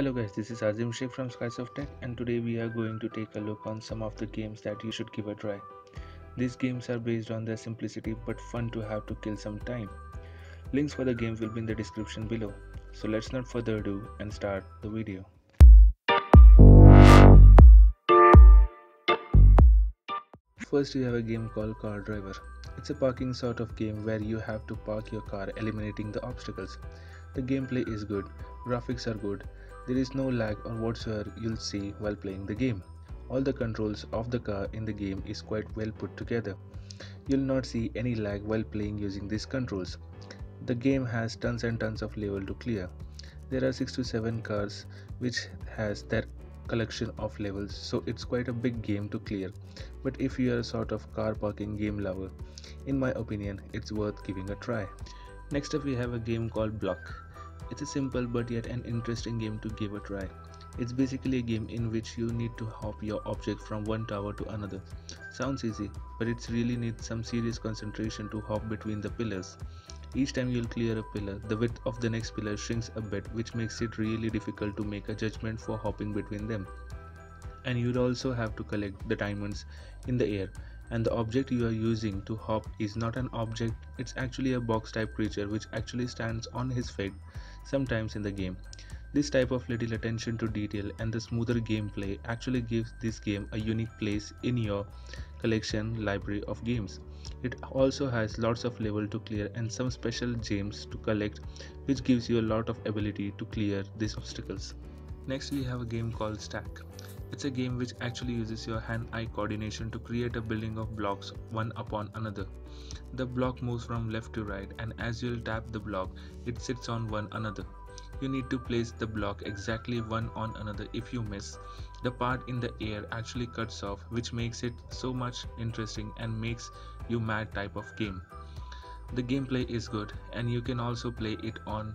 Hello guys, this is Azim Shaikh from Skies of Tech and today we are going to take a look on some of the games that you should give a try. These games are based on their simplicity but fun to have to kill some time. Links for the games will be in the description below. So let's not further ado and start the video. First we have a game called Car Driver. It's a parking sort of game where you have to park your car eliminating the obstacles. The gameplay is good, graphics are good, there is no lag or whatsoever you'll see while playing the game. All the controls of the car in the game is quite well put together. You'll not see any lag while playing using these controls. The game has tons and tons of level to clear. There are 6 to 7 cars which has their collection of levels so it's quite a big game to clear but if you are a sort of car parking game lover in my opinion it's worth giving a try next up we have a game called Bluk it's a simple but yet an interesting game to give a try. It's basically a game in which you need to hop your object from one tower to another. Sounds easy, but it really needs some serious concentration to hop between the pillars. Each time you'll clear a pillar, the width of the next pillar shrinks a bit which makes it really difficult to make a judgment for hopping between them. And you'd also have to collect the diamonds in the air and the object you are using to hop is not an object, it's actually a box type creature which actually stands on his feet sometimes in the game. This type of little attention to detail and the smoother gameplay actually gives this game a unique place in your collection library of games. It also has lots of level to clear and some special gems to collect which gives you a lot of ability to clear these obstacles. Next we have a game called Stack. It's a game which actually uses your hand-eye coordination to create a building of blocks one upon another. The block moves from left to right and as you'll tap the block, it sits on one another. You need to place the block exactly one on another if you miss. The part in the air actually cuts off which makes it so much interesting and makes you mad type of game. The gameplay is good and you can also play it on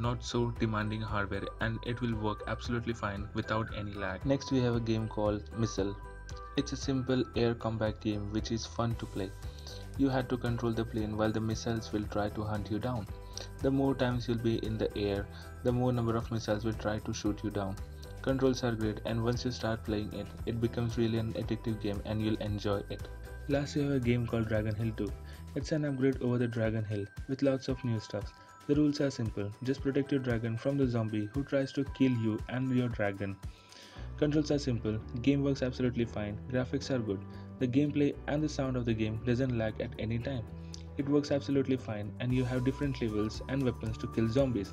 not so demanding hardware and it will work absolutely fine without any lag. Next we have a game called Missile. It's a simple air combat game which is fun to play. You had to control the plane while the missiles will try to hunt you down. The more times you'll be in the air, the more number of missiles will try to shoot you down. Controls are great and once you start playing it, it becomes really an addictive game and you'll enjoy it. Last we have a game called Dragon Hill 2. It's an upgrade over the Dragon Hill with lots of new stuff. The rules are simple, just protect your dragon from the zombie who tries to kill you and your dragon. Controls are simple, game works absolutely fine, graphics are good, the gameplay and the sound of the game doesn't lag at any time. It works absolutely fine and you have different levels and weapons to kill zombies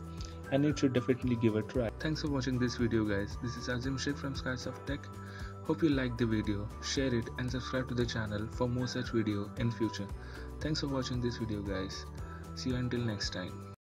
and it should definitely give a try. Thanks for watching this video guys. This is Azim Shaikh from Skies of Tech. Hope you liked the video, share it and subscribe to the channel for more such video in future. Thanks for watching this video guys. See you until next time.